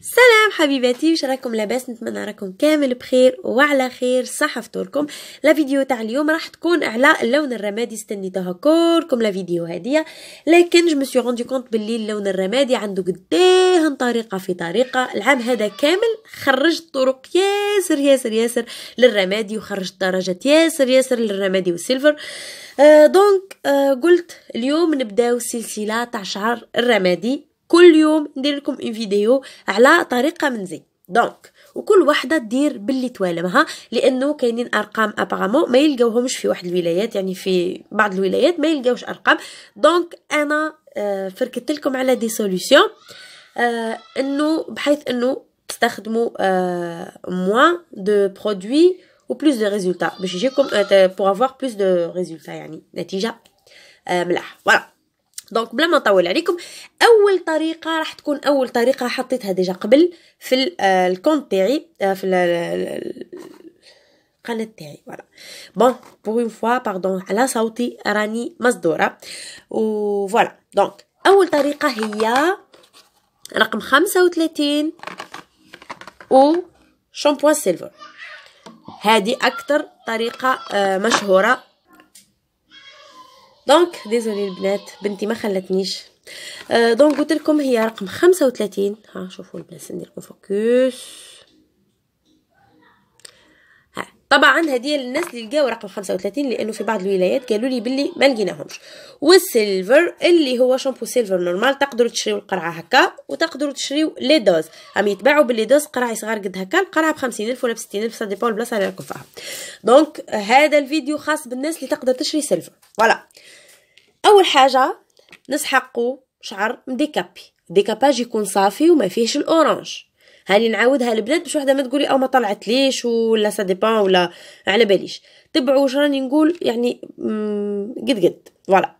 سلام حبيباتي وش راكم لاباس نتمنى راكم كامل بخير وعلى خير. صح فطوركم. la vidéo تاع اليوم راح تكون على اللون الرمادي. استنيتوها كلكم la vidéo هادية. لكن je me suis rendue compte باللي اللون الرمادي عنده قديه طريقة في طريقة. العام هذا كامل خرجت طرق ياسر ياسر ياسر للرمادي وخرجت درجات ياسر ياسر للرمادي وال silver. آه donc آه قلت اليوم نبداو سلسلة تاع شعر الرمادي. كل يوم ندير لكم une vidéo على طريقة من زي donc وكل وحدة دير باللي توالمها لأنه كاينين أرقام apparemment ما يلقاوهمش في واحد الولايات يعني في بعض الولايات ما يلقاوش أرقام. donc أنا آه فركت لكم على des solutions آه إنه بحيث إنه تستخدموا moins de produits et plus de résultats باش يجيكم pour avoir plus de résultats يعني نتيجة آه ملاح. voilà donc بلا ما نطول عليكم أول طريقة راح تكون أول طريقة حطيتها déjà قبل في ال compte تاعي في القناة تاعي voilà. bon pour une fois pardon على صوتي راني مصدورة. et voilà. donc أول طريقة هي رقم خمسة وثلاثين و shampoing silver. هذه أكثر طريقة مشهورة donc désolée البنات بنتي ما خلتنيش آه donc قلت لكم هي رقم خمسة وثلاثين. ها شوفوا البنات ندير لكم focus. طبعا هذه للناس اللي لقاو رقم 35 لأنه في بعض الولايات قالوا لي باللي ما لقيناهمش. وال silver اللي هو شامبو silver normal تقدروا تشريو القرعة هكا وتقدروا تشريو les doses. هم يتباعوا ب les doses قرعة صغار قد هكا القرعة ب 50000 ولا ب 60000 ça dépend البلاصه اللي راكم فيها donc هذا الفيديو خاص بالناس اللي تقدر تشري silver. voilà أول حاجة نسحقوا شعر مديكابي décapage يكون صافي وما فيهش ال orange. هاني نعاودها البنات باش وحدة ما تقولي أو ما طلعت ليش ولا ça dépend ولا على باليش. تبعوا واش راني نقول يعني قد قد. voilà.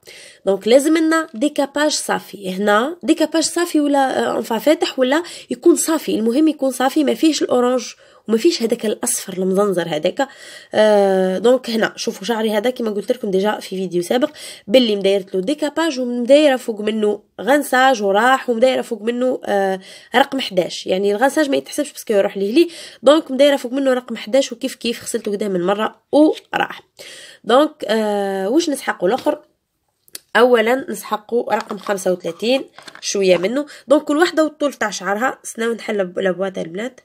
donc لازم لنا décapage صافي. هنا décapage صافي ولا enfin فاتح ولا يكون صافي. المهم يكون صافي ما فيهش ال orange وما فيش هذاك الأصفر المزنزر هذاك. آه donc هنا شوفوا شعري هذا كما قلت لكم déjà في فيديو سابق. باللي مدايرت له décapage ومدايره فوق منه غنساج وراح ومدايره فوق منه آه رقم 11 يعني الغنساج ما يتحسبش parce que يروح ليه لي donc مدايرة فوق منه رقم 11 وكيف كيف غسلته قدام من مرة. وراح donc آه واش نسحقوا الآخر؟ اولا نسحقوا رقم 35 شوية منه. donc كل وحده والطول تاع شعرها. سناو نحل la boîte البنات.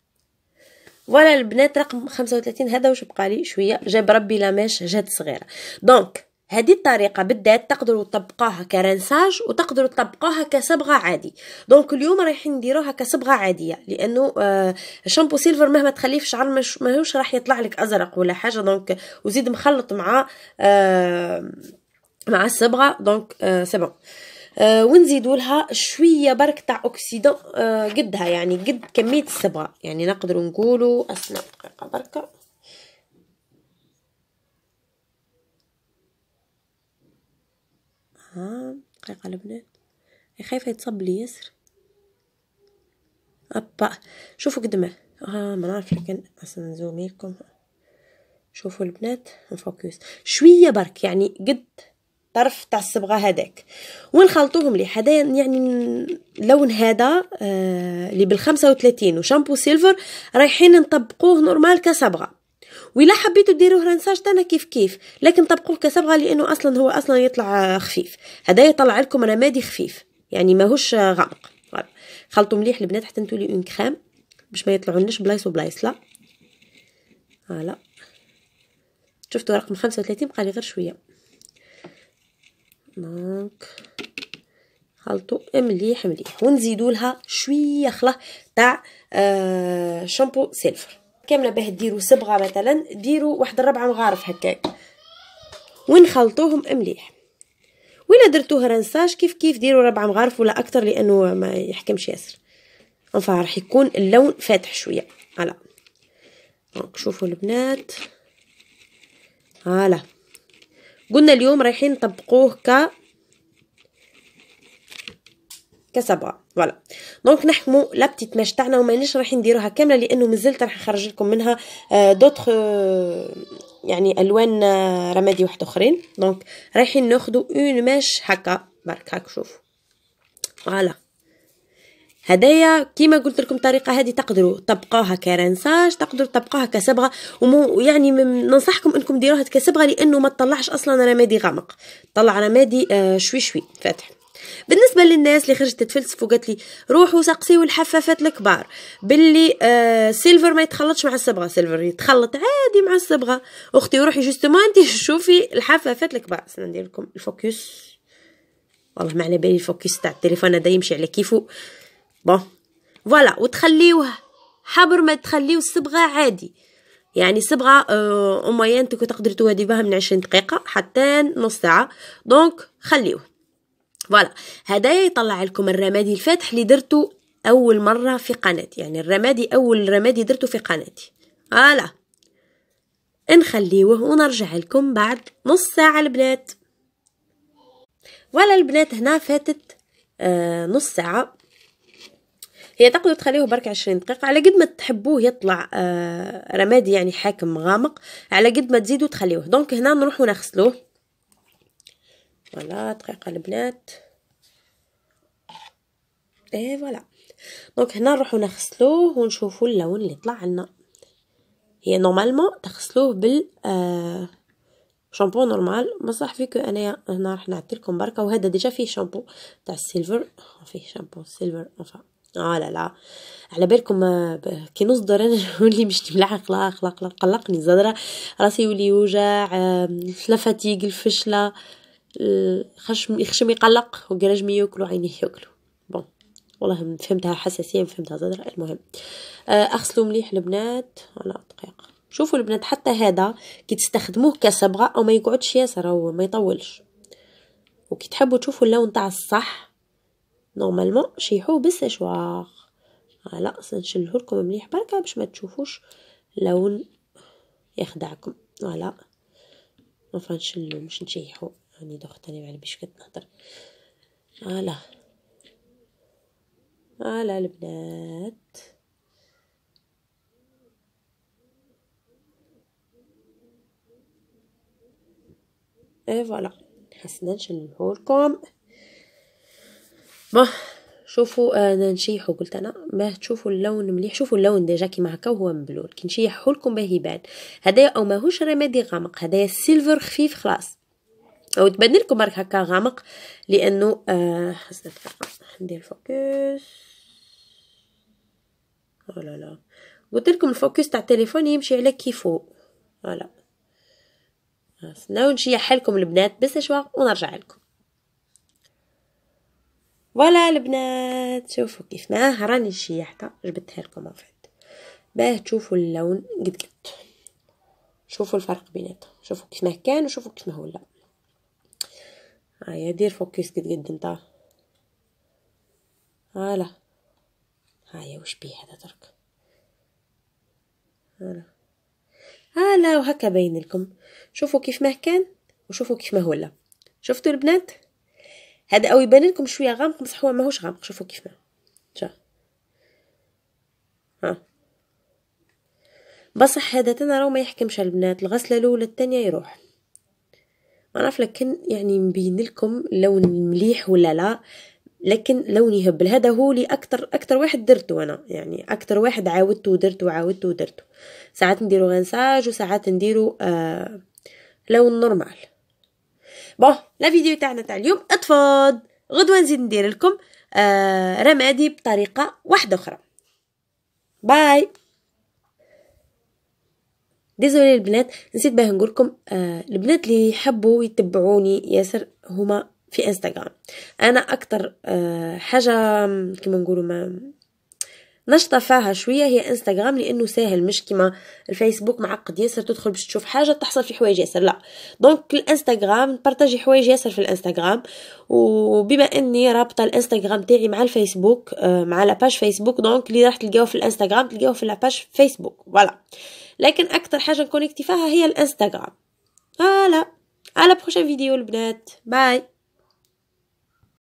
voilà البنات رقم 35 هذا واش بقى لي شوية. جاب ربي la mèche جات صغيرة. donc هذه الطريقة بالذات تقدروا تطبقوها ك rinçage وتقدروا تطبقوها كصبغة عادي donc اليوم رايحين نديروها كصبغة عادية لأنه آه شامبو silver مهما تخليه في شعر مش ماهوش راح يطلع لك أزرق ولا حاجة donc وزيد مخلط مع آه مع الصبغة donc آه c'est bon آه ونزيدوا لها شوية برك تاع oxydant آه قدها يعني قد كمية الصبغة. يعني نقدروا نقولوا أصلا دقيقة بركة. ها دقيقة البنات. خايفة يتصب لي ياسر. أبا شوفوا قد ما ها ما نعرف لكن أصلا نزومي لكم شوفوا البنات نفوكس شوية برك يعني قد طرف تاع الصبغة هذاك. ونخلطوهم لي. هذا يعني اللون هذا آه اللي بال 35 وشامبو silver رايحين نطبقوه normal كصبغة. ولا حبيتوا ديروه rinçage تاعنا كيف كيف لكن طبقوه كصبغه لأنه أصلا هو أصلا يطلع خفيف. هذا يطلع لكم رمادي خفيف يعني ماهوش غامق. خلطوا مليح البنات حتى تولي une crème باش ما يطلعولناش بلايص وبلايص لا. voilà. شفتوا رقم 35 بقى لي غير شوية. donc. خلطوا مليح مليح. ونزيدوا لها شوية خلا تاع آه شامبو silver. كاملة باه ديروا صبغة مثلا ديروا واحد الربعة مغارف هكاك. ونخلطوهم مليح. ولا درتوها rinçage كيف كيف ديروا ربعة مغارف ولا أكثر لأنه ما يحكمش ياسر. enfin راح يكون اللون فاتح شوية. voilà donc شوفوا البنات. voilà قلنا اليوم رايحين نطبقوه ك كصبغه voilà. donc نحكموا la petite mèche تاعنا ومانيش رايحين نديروها كاملة لأنه مازلت راح نخرج لكم منها دوطخ يعني ألوان رمادي واحد اخرين donc رايحين ناخذوا une mèche هكا. برك هاك شوف voilà. هدايا كيما قلت لكم الطريقة هذه تقدروا تطبقوها ك rinçage تقدروا تطبقوها كصبغه و moi يعني ننصحكم إنكم ديروها كصبغه لأنه ما تطلعش أصلا رمادي غامق. طلع رمادي آه شوي شوي فاتح. بالنسبة للناس اللي خرجت تتفلسف وقالت لي روحوا سقسيوا الحفافات الكبار. باللي آه silver ما يتخلطش مع الصبغة. silver يتخلط عادي مع الصبغة. أختي روحي justement انت شوفي الحفافات الكبار. ندير لكم ال focus. والله ما على بالي ال focus تاع التليفون هذا يمشي على كيفو. bon. voilà وتخليوه حبر ما تخليو الصبغة عادي. يعني صبغة آه moins تقدروا تهدي من عشرين دقيقة حتى نص ساعة. donc خليوه. voilà. هدايا يطلع لكم الرمادي الفاتح اللي درتو أول مرة في قناتي. يعني الرمادي أول رمادي درتو في قناتي. voilà. نخليوه ونرجع لكم بعد نص ساعة البنات. ولا البنات هنا فاتت آه نص ساعة. هي تقدروا تخليوه برك عشرين دقيقة. على قد ما تحبوه يطلع آه رمادي يعني حاكم غامق على قد ما تزيدوا تخليوه. donc هنا نروحو نغسلوه. voilà دقيقة البنات. إيه voilà donc هنا نروحو نغسلوه ونشوفو اللون اللي طلع لنا. هي normalement تغسلوه بال آه شامبو normal بصح فيكو انايا هنا راح نعطيلكم بركة. وهذا déjà فيه شامبو تاع ال silver فيه شامبو silver enfin آه لا لا. على بالكم آه، كي نصدر أنا نولي نبلع خلاق خلاق قلقني الزدرة راسي يولي يوجع لا فاتيق الفشلة. خشم يخشم يقلق وقراج مي يأكلوا عينيه يأكلوا. بون. والله فهمتها حساسيه فهمتها زدرة المهم. آه، أغسلوا مليح البنات. على دقيقه شوفوا البنات حتى هذا كي تستخدموه كصبغة أو ما يقعدش ياسر أو ما يطولش. وكي تحبوا تشوفوا اللون تاع الصح نورمالمون شيحوه بالسشواغ فوالا سنشله لكم مليح بركة باش ما تشوفوش لون يخدعكم. فوالا نفا نشلو مش نشيحو راني دخت أنا على باش كتنهضر فوالا فوالا البنات. اي فوالا. حسنا نشلهولكم باه شوفوا أنا نشيحو قلت أنا. باه تشوفوا اللون مليح. شوفوا اللون ديجا كيما هكا وهو مبلول. كي نشيحو لكم باه يبان هدايا أو ماهوش رمادي غامق. هدايا silver خفيف خلاص. أو تبان لكم برك هكا غامق لأنه آه ندير focus لا لا. قلت لكم ال focus تاع التليفون يمشي على كيفو. voilà. ناو نشيح لكم البنات بس شوي ونرجع لكم. voilà البنات. شوفوا كيف ما راني شيحتها جبتها لكم افيت باه تشوفوا اللون قد قد. شوفوا الفرق بيناتهم. شوفوا كيف ما كان وشوفوا كيف ما هو لا هيا دير focus قد قد انت. هالا هيا وش بيه هذا درك هالا هالا وهكا باين لكم. شوفوا كيف ما كان وشوفوا كيف ما هو لا. شفتوا البنات؟ هذا أو يبان لكم شوية غامق بصح هو ماهوش غامق. شوفوا كيف ما. شا. ها. بصح هذا تنا راهو ما يحكمش البنات الغسلة الأولى الثانية يروح. ما نعرف لكن يعني مبين لكم لون مليح ولا لا لكن لوني يهبل هذا هو لي أكثر أكثر واحد درته أنا. يعني أكثر واحد عاودته ودرته وعاودته ودرته. ساعات نديرو غنساج وساعات نديرو آه لون normal. bon la vidéo تاعنا تاع اليوم اطفاد غدوة نزيد ندير لكم آه رمادي بطريقة واحدة أخرى. باي ديزولي البنات نسيت باه نقول لكم آه البنات اللي يحبوا يتبعوني ياسر هما في إنستغرام. أنا أكتر آه حاجة كما نقولوا ما نشطة فيها شوية هي إنستغرام لأنه ساهل مش كيما الفيسبوك معقد. ياسر تدخل باش تشوف حاجة تحصل في حوايج ياسر لا. donc الإنستغرام partagé حوايج ياسر في الإنستغرام. وبما إني رابطة الإنستغرام تاعي مع الفيسبوك آه مع la page فيسبوك donc اللي راح تلقاوه في الإنستغرام تلقاوه في la page فيسبوك voilà لكن أكثر حاجة ن connecter فيها هي الإنستغرام. voilà à la prochaine vidéo البنات. bye.